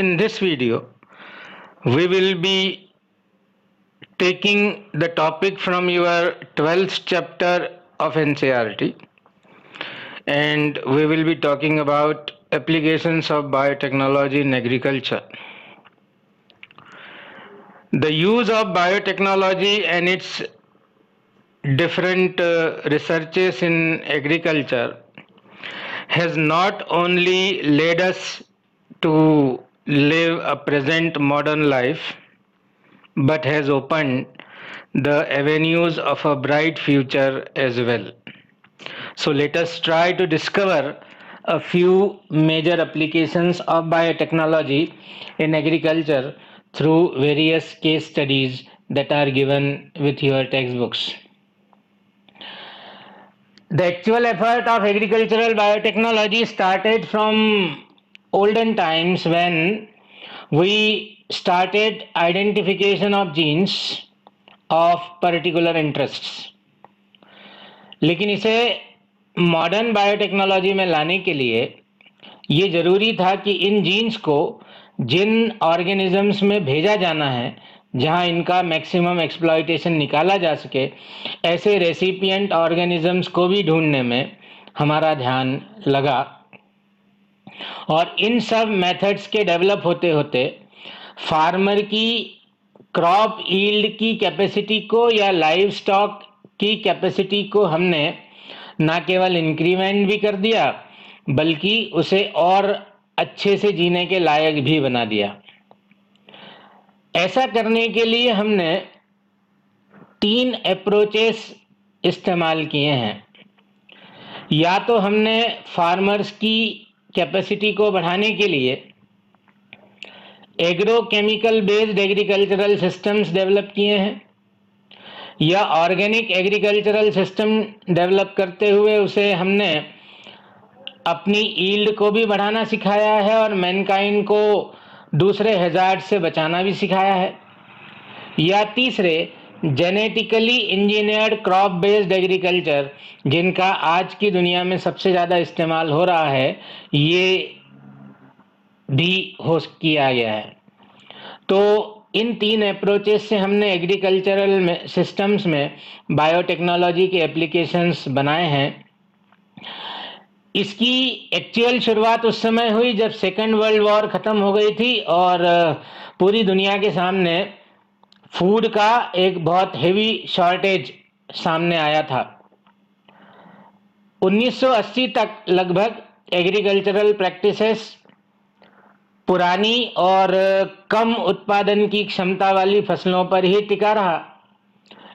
in this video we will be taking the topic from your 12th chapter of NCRT and we will be talking about applications of biotechnology in agriculture. The use of biotechnology and its different uh, researches in agriculture has not only led us to live a present modern life but has opened the avenues of a bright future as well. So let us try to discover a few major applications of biotechnology in agriculture through various case studies that are given with your textbooks. The actual effort of agricultural biotechnology started from olden times when we started identification of genes of particular interests. लेकिन इसे modern biotechnology में लाने के लिए ये ज़रूरी था कि इन जीन्स को जिन ऑर्गेनिजम्स में भेजा जाना है, जहाँ इनका मैक्सिमम एक्सप्लॉयटेशन निकाला जा सके, ऐसे रेसिपिएंट ऑर्गेनिजम्स को भी ढूँढने में हमारा ध्यान लगा और इन सब मेथड्स के डेवलप होते होते फार्मर की क्रॉप ईल्ड की कैपेसिटी को या लाइव स्टॉक की कैपेसिटी को हमने ना केवल इंक्रीमेंट भी कर दिया, बल्कि उसे और अच्छे से जीने के लायक भी बना दिया। ऐसा करने के लिए हमने तीन अप्रोचेस इस्तेमाल किए हैं। या तो हमने फार्मर्स की कैपेसिटी को बढ़ाने के लिए agro chemical based agricultural systems develop किए हैं, या ऑर्गेनिक एग्रीकल्चरल सिस्टम डेवलप करते हुए उसे हमने अपनी ईल्ड को भी बढ़ाना सिखाया है और मैनकाइंड को दूसरे हज़ार से बचाना भी सिखाया है, या तीसरे genetically engineered crop based agriculture जिनका आज की दुनिया में सबसे ज़्यादा इस्तेमाल हो रहा है, ये भी हो किया गया है। तो इन तीन अप्रोचेस से हमने एग्रीकल्चरल सिस्टम्स में बायोटेक्नोलॉजी के एप्लीकेशंस बनाए हैं। इसकी एक्चुअल शुरुआत उस समय हुई जब सेकेंड वर्ल्ड वॉर ख़त्म हो गई थी और पूरी दुनिया के सामने फ़ूड का एक बहुत हेवी शॉर्टेज सामने आया था। 1980 तक लगभग एग्रीकल्चरल प्रैक्टिसेस पुरानी और कम उत्पादन की क्षमता वाली फ़सलों पर ही टिका रहा।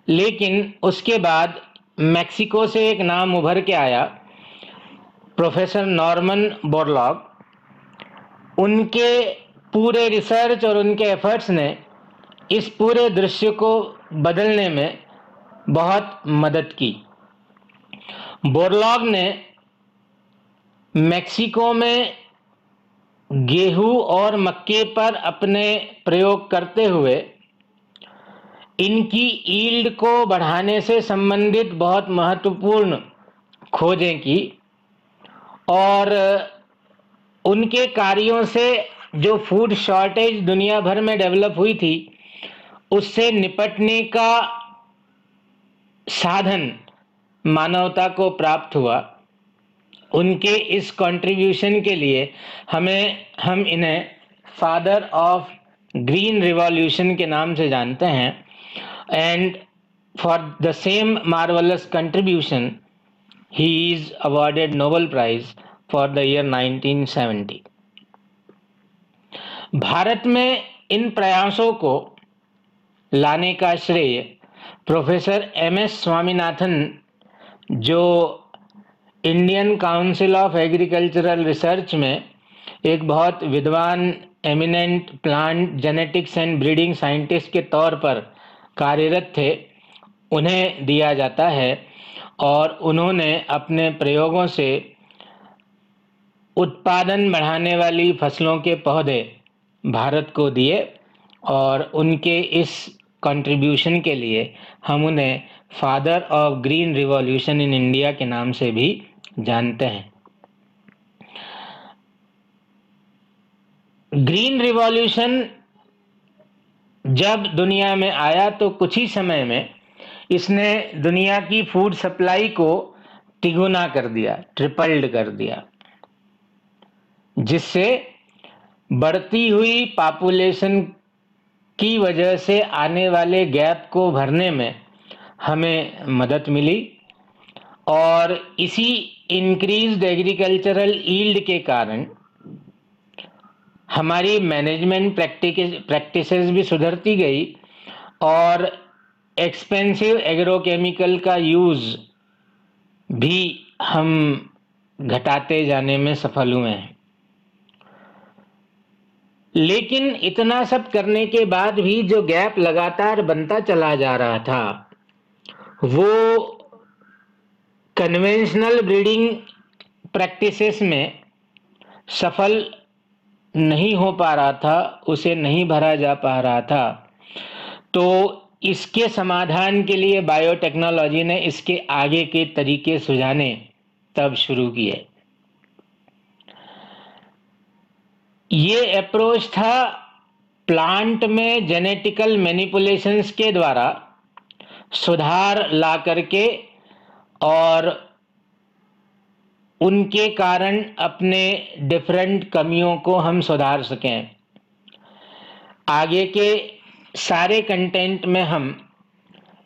लेकिन उसके बाद मैक्सिको से एक नाम उभर के आया, प्रोफेसर नॉर्मन बोरलॉग उनके पूरे रिसर्च और उनके एफर्ट्स ने इस पूरे दृश्य को बदलने में बहुत मदद की। बोरलॉग ने मैक्सिको में गेहूँ और मक्के पर अपने प्रयोग करते हुए इनकी ईल्ड को बढ़ाने से संबंधित बहुत महत्वपूर्ण खोजें की और उनके कार्यों से जो फ़ूड शॉर्टेज दुनिया भर में डेवलप हुई थी उससे निपटने का साधन मानवता को प्राप्त हुआ उनके इस कंट्रीब्यूशन के लिए हमें, हम इन्हें फादर ऑफ़ ग्रीन रिवॉल्यूशन के नाम से जानते हैं and for the same marvellous contribution he is awarded Nobel Prize for the year 1970. Bharat में इन प्रयासों को लाने का श्रेय प्रोफेसर एम एस स्वामीनाथन, जो Indian council of agricultural research में एक बहुत विद्वान eminent plant genetics and breeding scientist के तौर पर कार्यरत थे, उन्हें दिया जाता है और उन्होंने अपने प्रयोगों से उत्पादन बढ़ाने वाली फ़सलों के पौधे भारत को दिए और उनके इस कंट्रीब्यूशन के लिए हम उन्हें father of green revolution in India के नाम से भी जानते हैं। ग्रीन रिवॉल्यूशन जब दुनिया में आया तो कुछ ही समय में इसने दुनिया की फ़ूड सप्लाई को तिगुना कर दिया ट्रिपल्ड कर दिया, जिससे बढ़ती हुई पॉपुलेशन की वजह से आने वाले गैप को भरने में हमें मदद मिली और इसी इंक्रीज एग्रीकल्चरल ईल्ड के कारण हमारी मैनेजमेंट प्रैक्टिस प्रैक्टिसेस भी सुधरती गई और एक्सपेंसिव एग्रोकेमिकल का यूज़ भी हम घटाते जाने में सफल हुए हैं। लेकिन इतना सब करने के बाद भी जो गैप लगातार बनता चला जा रहा था, वो कन्वेंशनल ब्रीडिंग प्रैक्टिसेस में सफल नहीं हो पा रहा था, उसे नहीं भरा जा पा रहा था। तो इसके समाधान के लिए बायोटेक्नोलॉजी ने इसके आगे के तरीके सुझाने तब शुरू किए। ये अप्रोच था प्लांट में जेनेटिकल मैनिपुलेशंस के द्वारा सुधार ला करके और उनके कारण अपने डिफरेंट कमियों को हम सुधार सकें आगे के सारे कंटेंट में हम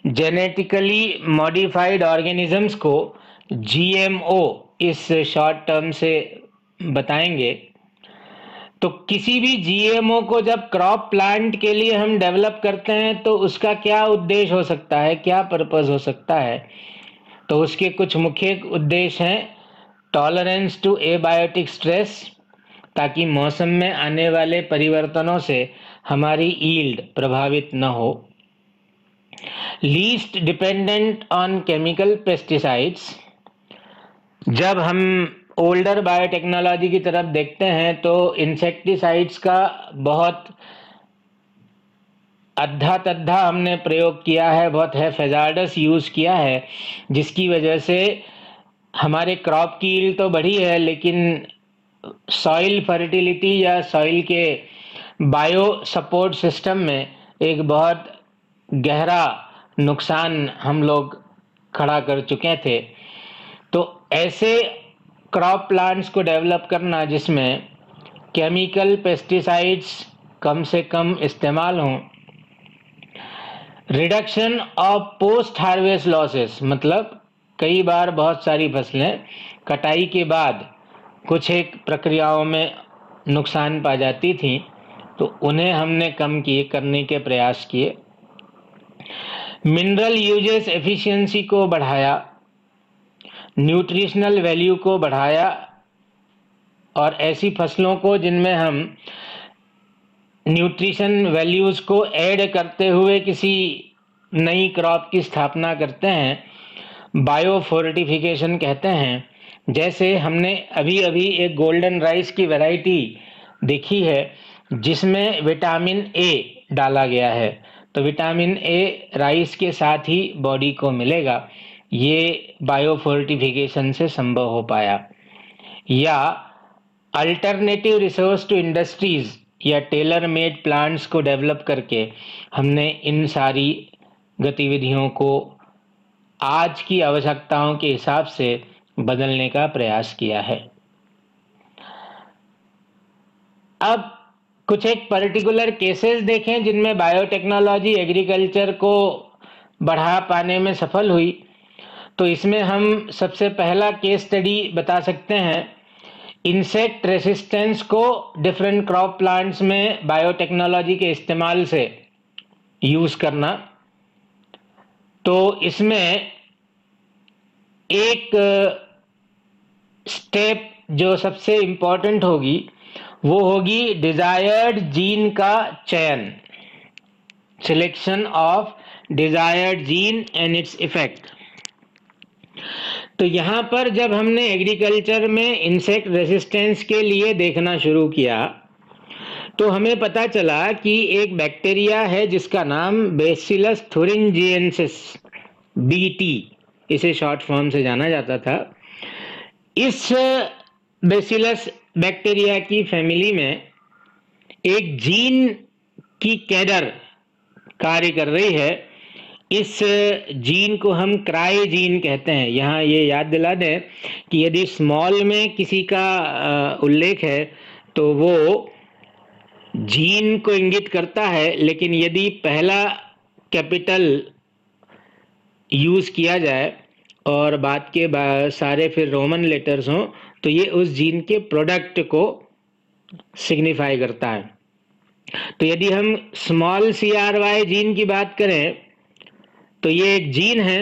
जेनेटिकली मॉडिफाइड ऑर्गेनिजम्स को जीएमओ इस शॉर्ट टर्म से बताएँगे। तो किसी भी जीएमओ को जब क्रॉप प्लांट के लिए हम डेवलप करते हैं तो उसका क्या उद्देश्य हो सकता है? क्या पर्पज हो सकता है? तो उसके कुछ मुख्य उद्देश्य हैं। टॉलरेंस टू एबायोटिक स्ट्रेस ताकि मौसम में आने वाले परिवर्तनों से हमारी ईल्ड प्रभावित न हो। Least dependent on chemical pesticides जब हम ओल्डर बायोटेक्नोलॉजी की तरफ़ देखते हैं तो इंसेक्टिसाइड्स का बहुत अद्धा तद्धा हमने प्रयोग किया है, बहुत है फेजार्डस यूज़ किया है, जिसकी वजह से हमारे क्रॉप की ईल तो बढ़ी है, लेकिन सॉइल फर्टिलिटी या सॉइल के बायो सपोर्ट सिस्टम में एक बहुत गहरा नुकसान हम लोग खड़ा कर चुके थे। तो ऐसे क्रॉप प्लांट्स को डेवलप करना जिसमें केमिकल पेस्टिसाइड्स कम से कम इस्तेमाल हों। Reduction of post harvest losses मतलब कई बार बहुत सारी फ़सलें कटाई के बाद कुछ एक प्रक्रियाओं में नुकसान पा जाती थी तो उन्हें हमने कम किए, करने के प्रयास किए। मिनरल यूजेस एफिशिएंसी को बढ़ाया न्यूट्रिशनल वैल्यू को बढ़ाया और ऐसी फ़सलों को जिनमें हम न्यूट्रिशन वैल्यूज़ को ऐड करते हुए किसी नई क्रॉप की स्थापना करते हैं बायोफोर्टिफिकेशन कहते हैं। जैसे हमने अभी अभी एक गोल्डन राइस की वैरायटी देखी है, जिसमें विटामिन ए डाला गया है। तो विटामिन ए राइस के साथ ही बॉडी को मिलेगा। ये बायोफोर्टिफिकेशन से संभव हो पाया। या अल्टरनेटिव रिसोर्स टू इंडस्ट्रीज़ या टेलर मेड प्लांट्स को डेवलप करके हमने इन सारी गतिविधियों को आज की आवश्यकताओं के हिसाब से बदलने का प्रयास किया है। अब कुछ एक पर्टिकुलर केसेस देखें जिनमें बायोटेक्नोलॉजी एग्रीकल्चर को बढ़ा पाने में सफल हुई। तो इसमें हम सबसे पहला केस स्टडी बता सकते हैं। इंसेक्ट रेसिस्टेंस को डिफरेंट क्रॉप प्लांट्स में बायोटेक्नोलॉजी के इस्तेमाल से यूज़ करना। तो इसमें एक स्टेप जो सबसे इम्पोर्टेंट होगी, वो होगी डिजायर्ड जीन का चयन। Selection of desired gene and its effect तो यहाँ पर जब हमने एग्रीकल्चर में इंसेक्ट रेजिस्टेंस के लिए देखना शुरू किया तो हमें पता चला कि एक बैक्टीरिया है जिसका नाम बेसिलस थुरिंजियंसिस बीटी इसे शॉर्ट फॉर्म से जाना जाता था। इस बेसिलस बैक्टीरिया की फैमिली में एक जीन की कैडर कार्य कर रही है। इस जीन को हम क्राई जीन कहते हैं। यहाँ ये याद दिला दें कि यदि स्मॉल में किसी का उल्लेख है तो वो जीन को इंगित करता है, लेकिन यदि पहला कैपिटल यूज़ किया जाए और बाद के बाद सारे फिर रोमन लेटर्स हों तो ये उस जीन के प्रोडक्ट को सिग्निफाई करता है। तो यदि हम small C R Y gene की बात करें तो ये एक जीन है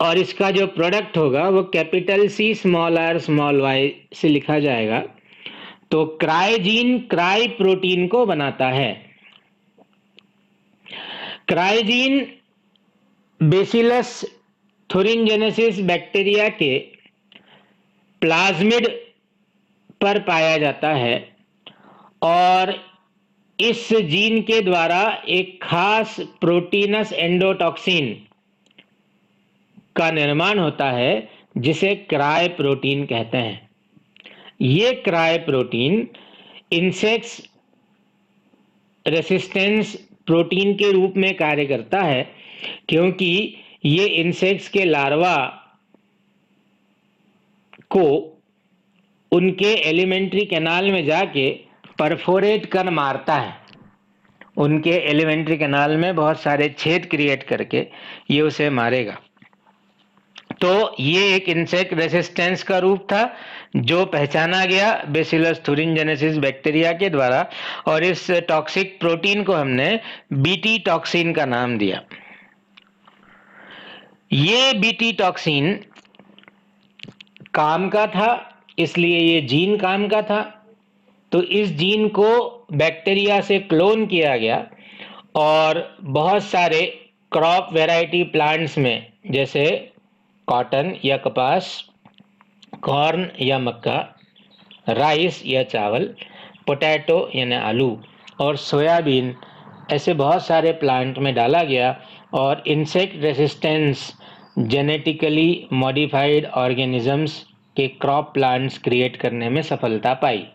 और इसका जो प्रोडक्ट होगा वो capital C small R small Y से लिखा जाएगा। तो क्राइजीन क्राई प्रोटीन को बनाता है। Cry gene bacillus thuringiensis bacteria के प्लाज्मिड पर पाया जाता है और इस जीन के द्वारा एक खास प्रोटीनस एंडोटॉक्सिन का निर्माण होता है, जिसे क्राय प्रोटीन कहते हैं। ये cry protein insects resistance protein के रूप में कार्य करता है, क्योंकि ये इंसेक्ट्स के लार्वा को उनके एलिमेंट्री कैनाल में जाके परफोरेट कर मारता है। उनके एलिमेंट्री कैनाल में बहुत सारे छेद क्रिएट करके ये उसे मारेगा। तो ये एक इंसेक्ट रेसिस्टेंस का रूप था, जो पहचाना गया बेसिलस थुरिनजेनेसिस बैक्टीरिया के द्वारा, और इस टॉक्सिक प्रोटीन को हमने बीटी टॉक्सिन का नाम दिया। ये बीटी टॉक्सिन काम का था, इसलिए ये जीन काम का था। तो इस जीन को बैक्टीरिया से क्लोन किया गया और बहुत सारे क्रॉप वैरायटी प्लांट्स में, जैसे कॉटन या कपास, कॉर्न या मक्का, राइस या चावल, पोटैटो यानी आलू और सोयाबीन, ऐसे बहुत सारे प्लांट में डाला गया और insect resistance genetically modified organisms के क्रॉप प्लांट्स क्रिएट करने में सफलता पाई।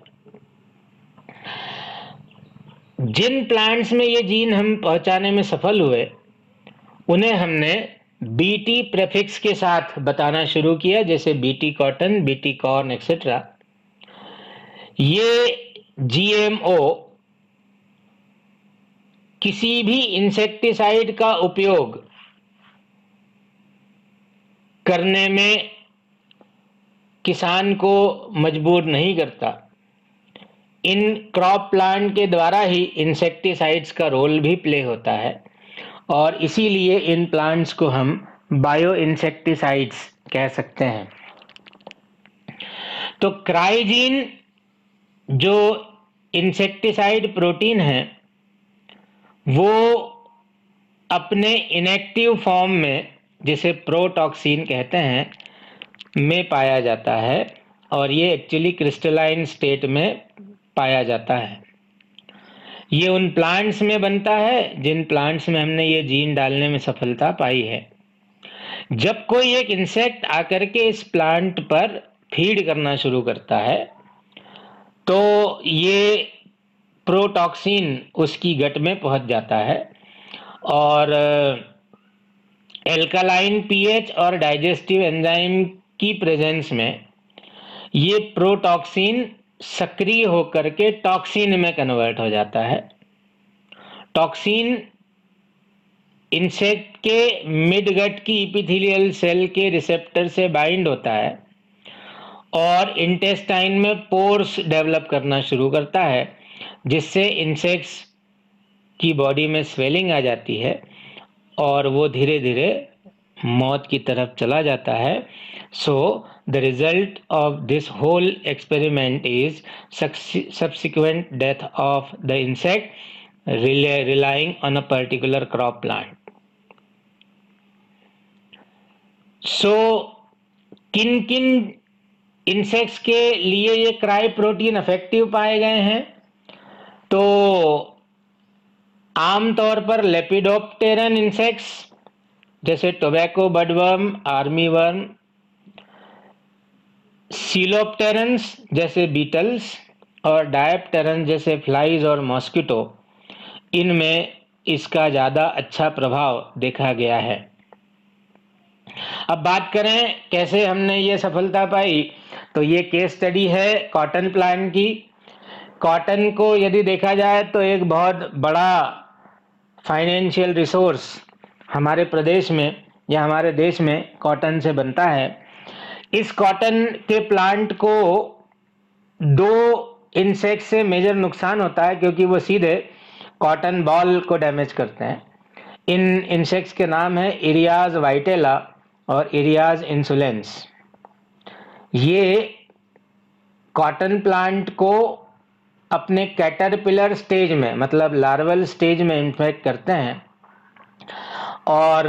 जिन प्लांट्स में ये जीन हम पहुँचाने में सफल हुए, उन्हें हमने बीटी प्रेफिक्स के साथ बताना शुरू किया, जैसे BT cotton BT corn etcetera ये जीएमओ किसी भी इंसेक्टिसाइड का उपयोग करने में किसान को मजबूर नहीं करता। इन क्रॉप प्लांट के द्वारा ही इंसेक्टिसाइड्स का रोल भी प्ले होता है। और इसीलिए इन प्लांट्स को हम बायो इंसेक्टिसाइड्स कह सकते हैं। तो क्राइजीन जो इंसेक्टिसाइड प्रोटीन है, वो अपने इनएक्टिव फॉर्म में, जिसे प्रोटॉक्सिन कहते हैं, में पाया जाता है। और ये एक्चुअली क्रिस्टलाइन स्टेट में पाया जाता है। ये उन प्लांट्स में बनता है, जिन प्लांट्स में हमने ये जीन डालने में सफलता पाई है। जब कोई एक इंसेक्ट आकर के इस प्लांट पर फ़ीड करना शुरू करता है तो ये प्रोटॉक्सिन उसकी गट में पहुँच जाता है और एल्कालाइन पीएच और डाइजेस्टिव एंजाइम की प्रेजेंस में ये प्रोटॉक्सिन सक्रिय होकर के टॉक्सिन में कन्वर्ट हो जाता है। टॉक्सिन इंसेक्ट के मिडगट की इपिथेलियल सेल के रिसेप्टर से बाइंड होता है और इंटेस्टाइन में पोर्स डेवलप करना शुरू करता है, जिससे इंसेक्ट्स की बॉडी में स्वेलिंग आ जाती है और वो धीरे धीरे मौत की तरफ़ चला जाता है। So the result of this whole experiment is subsequent death of the insect relying on a particular crop plant. So किन किन इंसेक्ट्स के लिए ये क्राई प्रोटीन अफेक्टिव पाए गए हैं तो आमतौर पर लेपिडोप्टेरन इंसेक्ट्स जैसे tobacco budworm army worm coleopterans जैसे बीटल्स और डायप्टेरन जैसे फ्लाइज और मॉस्किटो इनमें इसका ज़्यादा अच्छा प्रभाव देखा गया है। अब बात करें कैसे हमने ये सफलता पाई तो ये केस स्टडी है कॉटन प्लांट की। कॉटन को यदि देखा जाए तो एक बहुत बड़ा फाइनेंशियल रिसोर्स हमारे प्रदेश में या हमारे देश में कॉटन से बनता है। इस कॉटन के प्लांट को दो इंसेक्ट से मेजर नुकसान होता है क्योंकि वो सीधे कॉटन बॉल को डैमेज करते हैं। इन इंसेक्ट्स के नाम है एरियाज़ वाइटेला और एरियाज़ इंसुलेंस ये कॉटन प्लांट को अपने कैटरपिलर स्टेज में मतलब लार्वल स्टेज में इन्फेक्ट करते हैं। और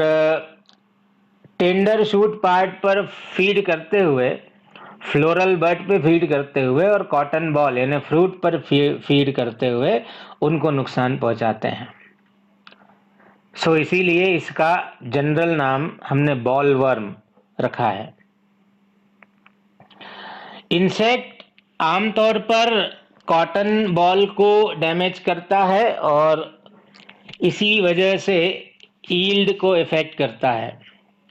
टेंडर शूट पार्ट पर फ़ीड करते हुए फ्लोरल बर्ड पे फ़ीड करते हुए और कॉटन बॉल यानी फ्रूट पर फ़ीड करते हुए उनको नुकसान पहुंचाते हैं। सो so, इसीलिए इसका जनरल नाम हमने बॉल वर्म रखा है। इंसेक्ट आमतौर पर कॉटन बॉल को डैमेज करता है और इसी वजह से ईल्ड को इफ़ेक्ट करता है।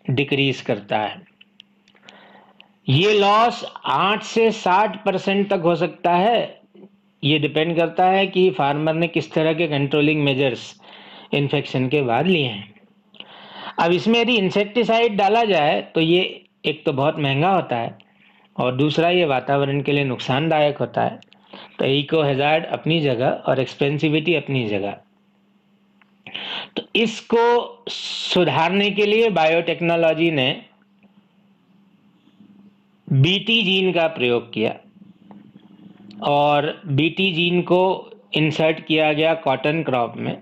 डिक्रीज करता है। ये लॉस आठ से साठ परसेंट तक हो सकता है। ये डिपेंड करता है कि फार्मर ने किस तरह के कंट्रोलिंग मेजर्स इन्फेक्शन के बाद लिए हैं। अब इसमें यदि इंसेक्टिसाइड डाला जाए तो ये एक तो बहुत महँगा होता है और दूसरा ये वातावरण के लिए नुकसानदायक होता है। तो इको हेजार्ड अपनी जगह और एक्सपेंसिविटी अपनी जगह। तो इसको सुधारने के लिए बायोटेक्नोलॉजी ने बीटी जीन का प्रयोग किया। और बीटी जीन को इंसर्ट किया गया कॉटन क्रॉप में।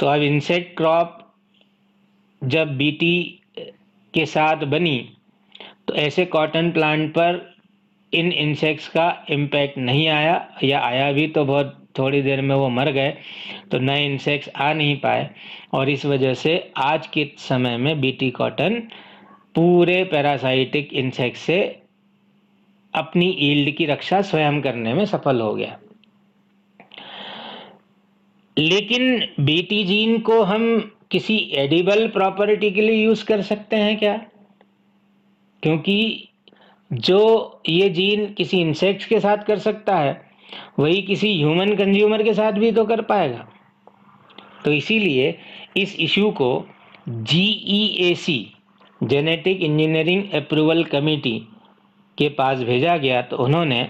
तो अब इंसेक्ट क्रॉप जब बीटी के साथ बनी तो ऐसे कॉटन प्लांट पर इन इंसेक्ट्स का इम्पैक्ट नहीं आया या आया भी तो बहुत थोड़ी देर में वो मर गए तो नए इंसेक्ट्स आ नहीं पाए और इस वजह से आज के समय में बीटी कॉटन पूरे पैरासाइटिक इंसेक्ट से अपनी ईल्ड की रक्षा स्वयं करने में सफल हो गया। लेकिन बीटी जीन को हम किसी एडिबल प्रॉपर्टी के लिए यूज़ कर सकते हैं क्या? क्योंकि जो ये जीन किसी इंसेक्ट्स के साथ कर सकता है वही किसी ह्यूमन कंज्यूमर के साथ भी तो कर पाएगा। तो इसीलिए इस इशू को GEAC genetic engineering approval committee के पास भेजा गया तो उन्होंने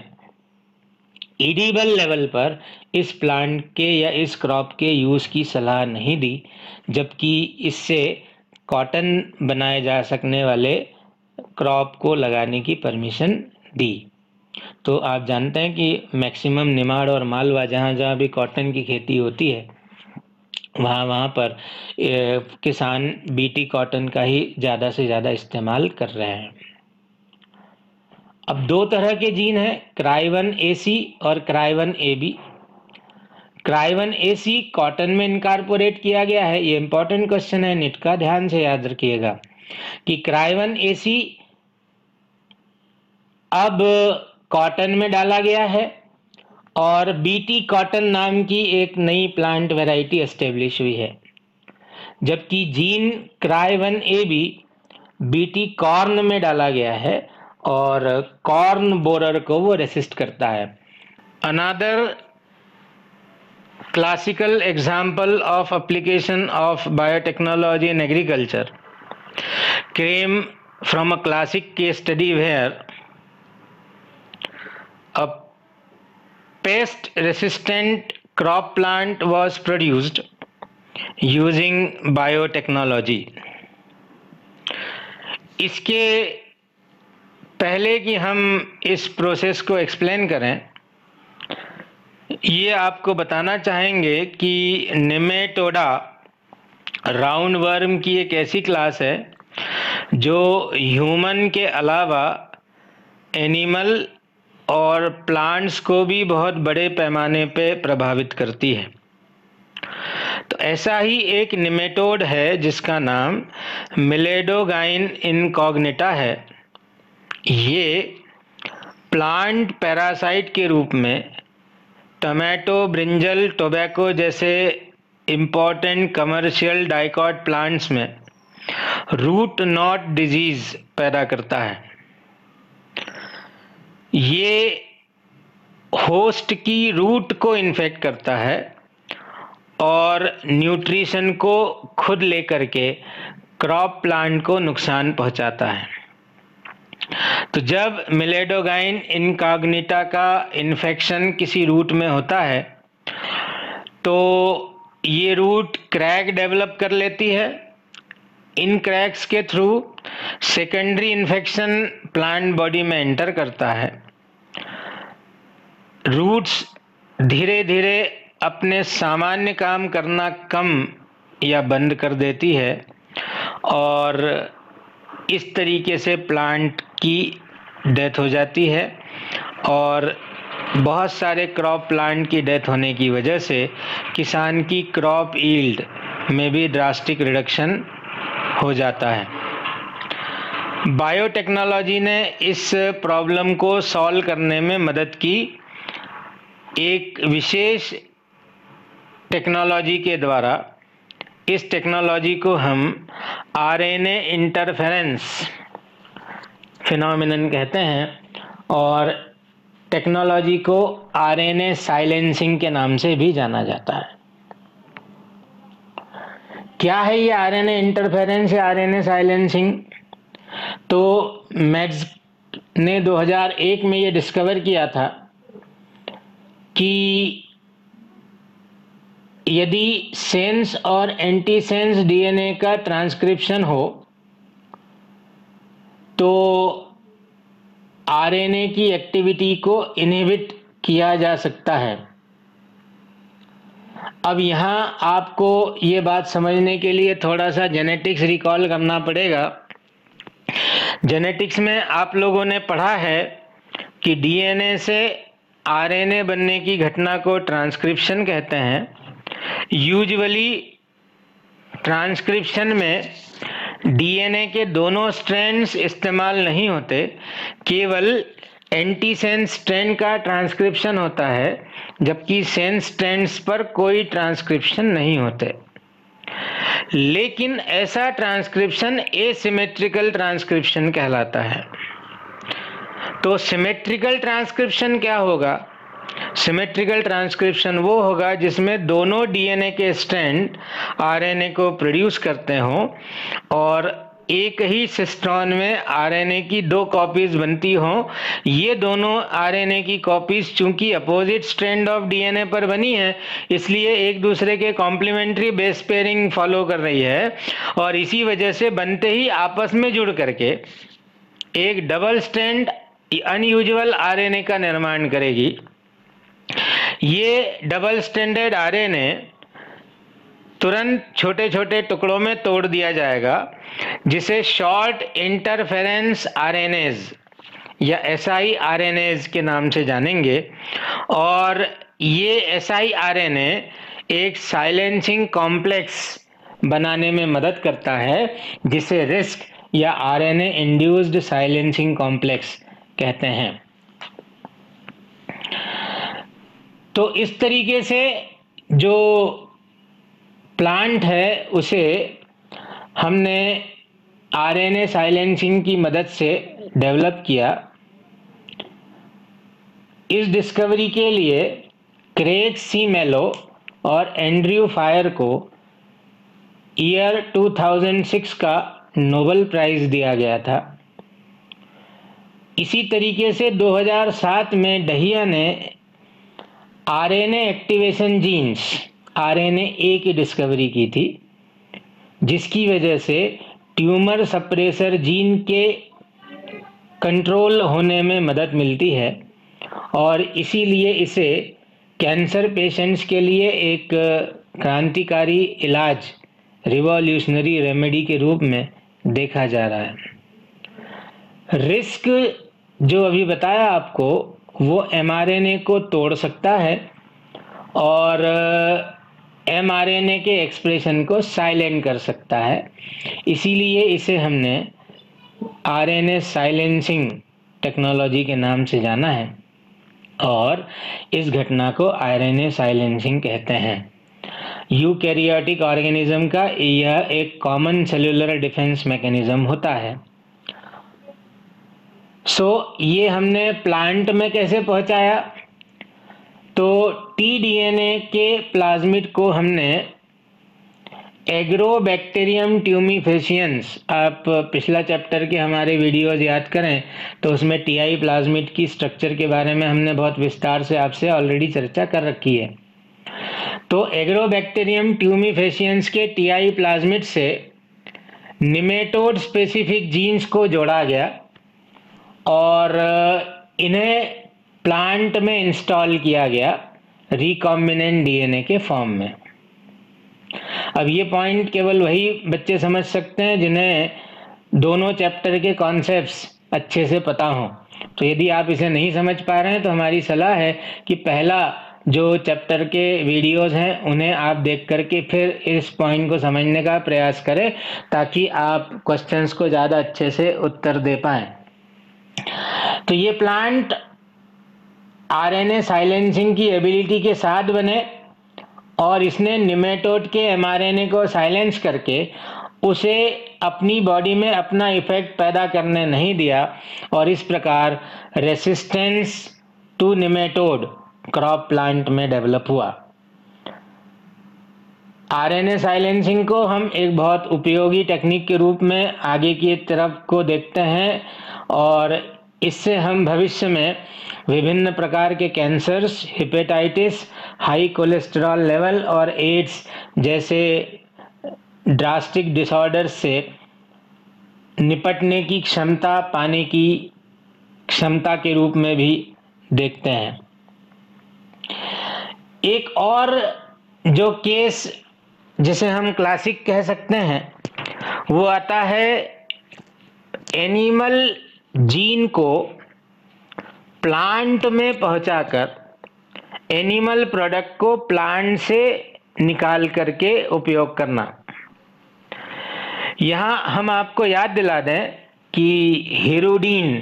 इडिबल लेवल पर इस प्लांट के या इस क्रॉप के यूज़ की सलाह नहीं दी, जबकि इससे कॉटन बनाए जा सकने वाले क्रॉप को लगाने की परमिशन दी। तो आप जानते हैं कि मैक्सिमम निमाड़ और मालवा जहाँ जहाँ भी कॉटन की खेती होती है, वहाँ वहाँ पर किसान बीटी कॉटन का ही ज़्यादा से ज़्यादा इस्तेमाल कर रहे हैं। अब दो तरह के जीन हैं क्राइवन सी और cry one A B cry one C cotton में इनकारपोरेट किया गया है, ये इंपॉर्टेंट क्वेश्चन है निट का ध्यान से याद रखिएगा कि क्राइवन ए सी अब कॉटन में डाला गया है और बीटी कॉटन नाम की एक नई प्लांट वैरायटी एस्टेब्लिश हुई है। जबकि gene cry one A B BT corn में डाला गया है और कॉर्न बोरर को वो रेसिस्ट करता है। Another classical example of application of biotechnology in agriculture came from a classic case study where a pest resistant crop plant was produced using biotechnology. इसके पहले कि हम इस प्रोसेस को एक्सप्लेन करें, ये आपको बताना चाहेंगे कि निमेटोडा राउंड वर्म की एक ऐसी क्लास है, जो ह्यूमन के अलावा एनिमल और प्लांट्स को भी बहुत बड़े पैमाने पे प्रभावित करती है। तो ऐसा ही एक निमेटोड है, जिसका नाम मिलेडोगाइन इनकॉग्निटा है। ये प्लांट पैरासाइट के रूप में टमाटो ब्रिंजल टोबैको जैसे इंपॉर्टेंट कमर्शियल डाइकॉट प्लांट्स में रूट नॉट डिज़ीज़ पैदा करता है। ये होस्ट की रूट को इन्फेक्ट करता है और न्यूट्रिशन को खुद लेकर के क्रॉप प्लांट को नुकसान पहुंचाता है। तो जब मिलेडोगाइन इनकॉग्निटा का इन्फेक्शन किसी रूट में होता है तो ये रूट क्रैक डेवलप कर लेती है। इन क्रैक्स के through secondary infection plant body में एंटर करता है। रूट्स धीरे धीरे अपने सामान्य काम करना कम या बंद कर देती है और इस तरीके से प्लांट की डेथ हो जाती है और बहुत सारे क्रॉप प्लांट की डेथ होने की वजह से किसान की क्रॉप ईल्ड में भी ड्रास्टिक रिडक्शन हो जाता है। बायोटेक्नोलॉजी ने इस प्रॉब्लम को सॉल्व करने में मदद की। एक विशेष टेक्नोलॉजी के द्वारा, इस टेक्नोलॉजी को हम आरएनए इंटरफेरेंस फिनोमिनन कहते हैं और टेक्नोलॉजी को आरएनए साइलेंसिंग के नाम से भी जाना जाता है। क्या है ये आरएनए इंटरफेरेंस या आरएनए साइलेंसिंग तो मैड्स ने 2001 में ये डिस्कवर किया था कि यदि सेंस और एंटी सेंस डीएनए का ट्रांसक्रिप्शन हो तो आरएनए की एक्टिविटी को इनहिबिट किया जा सकता है। अब यहाँ आपको ये बात समझने के लिए थोड़ा सा जेनेटिक्स रिकॉल करना पड़ेगा। जेनेटिक्स में आप लोगों ने पढ़ा है कि डीएनए से आरएनए बनने की घटना को ट्रांसक्रिप्शन कहते हैं। यूजुअली ट्रांसक्रिप्शन में डीएनए के दोनों स्ट्रैंड्स इस्तेमाल नहीं होते, केवल एंटीसेंस स्ट्रैंड का ट्रांसक्रिप्शन होता है, जबकि सेंस स्ट्रैंड्स पर कोई ट्रांसक्रिप्शन नहीं होते। लेकिन ऐसा ट्रांसक्रिप्शन एसिमेट्रिकल ट्रांसक्रिप्शन कहलाता है। तो सिमेट्रिकल ट्रांसक्रिप्शन क्या होगा? सिमेट्रिकल ट्रांसक्रिप्शन वो होगा जिसमें दोनों डीएनए के स्ट्रैंड आरएनए को प्रोड्यूस करते हों और एक ही सिस्ट्रॉन में आरएनए की दो कॉपीज बनती हों। ये दोनों आरएनए की कॉपीज चूँकि अपोजिट स्ट्रैंड ऑफ़ डीएनए पर बनी है, इसलिए एक दूसरे के कॉम्प्लीमेंट्री बेस पेयरिंग फॉलो कर रही है और इसी वजह से बनते ही आपस में जुड़ करके एक डबल स्ट्रैंड अनयूजुअल आरएनए का निर्माण करेगी। ये डबल स्टैंडर्ड आरएनए तुरंत छोटे छोटे टुकड़ों में तोड़ दिया जाएगा, जिसे शॉर्ट इंटरफेरेंस आरएनएज या एस आई आर के नाम से जानेंगे। और ये एस आई आर एक साइलेंसिंग कॉम्प्लेक्स बनाने में मदद करता है, जिसे रिस्क या R N A induced silencing complex कहते हैं। तो इस तरीके से जो प्लांट है, उसे हमने आरएनए साइलेंसिंग की मदद से डेवलप किया। इस डिस्कवरी के लिए क्रेग सी मेलो और एंड्रयू फायर को ईयर 2006 का नोबल प्राइज दिया गया था। इसी तरीके से 2007 में डहिया ने RNA activation genes, RNA A की डिस्कवरी की थी, जिसकी वजह से ट्यूमर सप्रेसर जीन के कंट्रोल होने में मदद मिलती है और इसीलिए इसे कैंसर पेशेंट्स के लिए एक क्रांतिकारी इलाज, रिवॉल्यूशनरी रेमेडी के रूप में देखा जा रहा है। रिस्क जो अभी बताया आपको, वो एमआरएनए को तोड़ सकता है और एमआरएनए के एक्सप्रेशन को साइलेंट कर सकता है। इसीलिए इसे हमने आर एन साइलेंसिंग टेक्नोलॉजी के नाम से जाना है और इस घटना को आरएनए साइलेंसिंग कहते हैं। यू यूकैरियोटिक ऑर्गेनिज्म का यह एक कॉमन सेलुलर डिफेंस मैकेनिज्म होता है। सो so, ये हमने प्लांट में कैसे पहुँचाया? तो टी डीएनए के प्लाज्मिड को हमने एग्रोबैक्टीरियम ट्यूमीफेशियंस आप पिछला चैप्टर के हमारे वीडियोस याद करें तो उसमें टीआई प्लाज्मिड की स्ट्रक्चर के बारे में हमने बहुत विस्तार से आपसे ऑलरेडी चर्चा कर रखी है। तो एग्रोबैक्टीरियम ट्यूमीफेशियंस के टीआई प्लाज्मिड से निमेटोड स्पेसिफिक जीन्स को जोड़ा गया। और इन्हें प्लांट में इंस्टॉल किया गया रिकॉम्बिनेंट डीएनए के फॉर्म में। अब ये पॉइंट केवल वही बच्चे समझ सकते हैं जिन्हें दोनों चैप्टर के कॉन्सेप्ट्स अच्छे से पता हों। तो यदि आप इसे नहीं समझ पा रहे हैं तो हमारी सलाह है कि पहला जो चैप्टर के वीडियोस हैं, उन्हें आप देख करके फिर इस पॉइंट को समझने का प्रयास करें, ताकि आप क्वेश्चंस को ज़्यादा अच्छे से उत्तर दे पाएँ। तो ये प्लांट आरएनए साइलेंसिंग की एबिलिटी के साथ बने और इसने निमेटोड के एमआरएनए को साइलेंस करके उसे अपनी बॉडी में अपना इफ़ेक्ट पैदा करने नहीं दिया और इस प्रकार resistance to nematode crop plant में डेवलप हुआ। आरएनए साइलेंसिंग को हम एक बहुत उपयोगी टेक्निक के रूप में आगे की तरफ़ को देखते हैं और इससे हम भविष्य में विभिन्न प्रकार के cancers hepatitis high cholesterol level और एड्स जैसे ड्रास्टिक डिसऑर्डर्स से निपटने की क्षमता, पाने की क्षमता के रूप में भी देखते हैं। एक और जो केस जिसे हम क्लासिक कह सकते हैं, वो आता है एनिमल जीन को प्लांट में पहुंचाकर, एनिमल प्रोडक्ट को प्लांट से निकाल करके उपयोग करना। यहाँ हम आपको याद दिला दें कि हीरोडीन,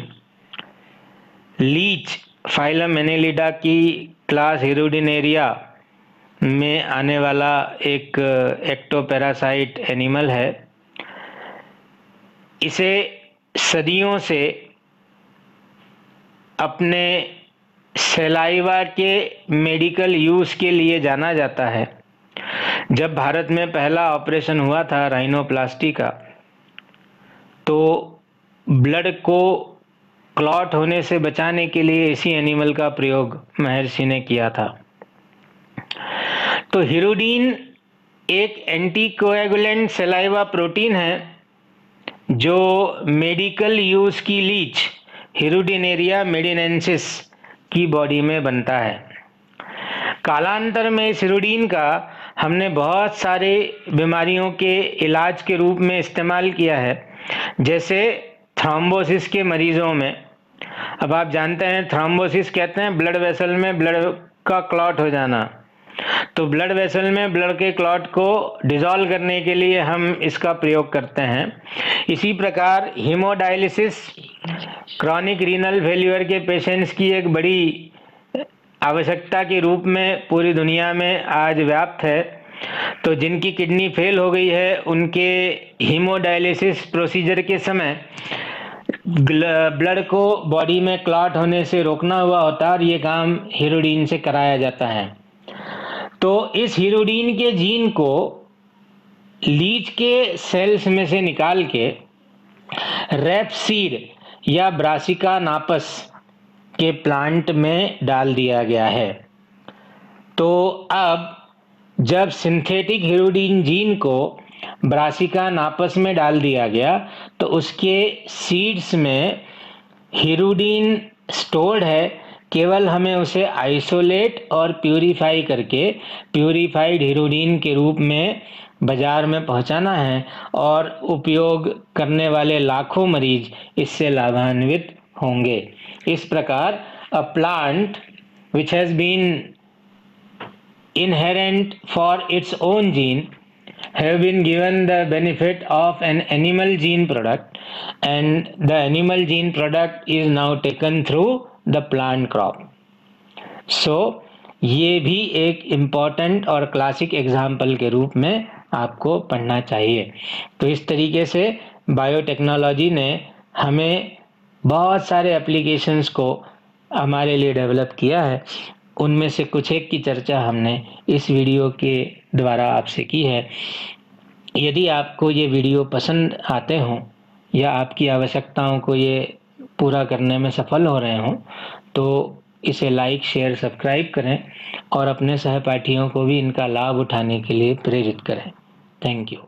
लीच, फाइलम एनेलिडा की क्लास हीरोडिनेरिया में आने वाला एक एक्टोपैरासाइट एनिमल है। इसे सदियों से अपने सेलाइवा के मेडिकल यूज़ के लिए जाना जाता है। जब भारत में पहला ऑपरेशन हुआ था राइनोप्लास्टी का तो ब्लड को क्लॉट होने से बचाने के लिए इसी एनिमल का प्रयोग महर्षि ने किया था। तो हिरोडीन एक एंटी कोएगुलेंट सेलाइवा प्रोटीन है। जो मेडिकल यूज़ की लीच हिरुडिनेरिया मेडिनेंसिस की बॉडी में बनता है। कालांतर में इस का हमने बहुत सारे बीमारियों के इलाज के रूप में इस्तेमाल किया है, जैसे थ्रोम्बोसिस के मरीजों में। अब आप जानते हैं, थ्रोम्बोसिस कहते हैं, ब्लड वेसल में ब्लड का क्लॉट हो जाना। तो ब्लड वेसल में ब्लड के क्लॉट को डिजोल्व करने के लिए हम इसका प्रयोग करते हैं। इसी प्रकार हीमोडायलिसिस क्रॉनिक रीनल फेल्यूर के पेशेंट्स की एक बड़ी आवश्यकता के रूप में पूरी दुनिया में आज व्याप्त है। तो जिनकी किडनी फेल हो गई है, उनके हीमोडायलिसिस प्रोसीजर के समय ब्लड को बॉडी में क्लॉट होने से रोकना हुआ होता है और ये काम हीरोडीन से कराया जाता है। तो इस हीरोडीन के जीन को लीच के सेल्स में से निकाल के रेपसीड या ब्रासिका नापस के प्लांट में डाल दिया गया है। तो अब जब सिंथेटिक हीरोडीन जीन को ब्रासिका नापस में डाल दिया गया तो उसके सीड्स में हीरोडीन स्टोर्ड है केवल हमें उसे आइसोलेट और प्यूरीफाई करके प्यूरीफाइड हीरोडीन के रूप में बाज़ार में पहुंचाना है और उपयोग करने वाले लाखों मरीज़ इससे लाभान्वित होंगे। इस प्रकार a plant which has been inherent for its own gene have been given the benefit of an animal gene product and the animal gene product is now taken through the plant crop so ये भी एक important और classic example के रूप में आपको पढ़ना चाहिए। तो इस तरीके से बायोटेक्नोलॉजी ने हमें बहुत सारे एप्लीकेशंस को हमारे लिए डेवलप किया है। उनमें से कुछ एक की चर्चा हमने इस वीडियो के द्वारा आपसे की है। यदि आपको ये वीडियो पसंद आते हों या आपकी आवश्यकताओं को ये पूरा करने में सफल हो रहे हों तो इसे लाइक शेयर सब्सक्राइब करें और अपने सहपाठियों को भी इनका लाभ उठाने के लिए प्रेरित करें। Thank you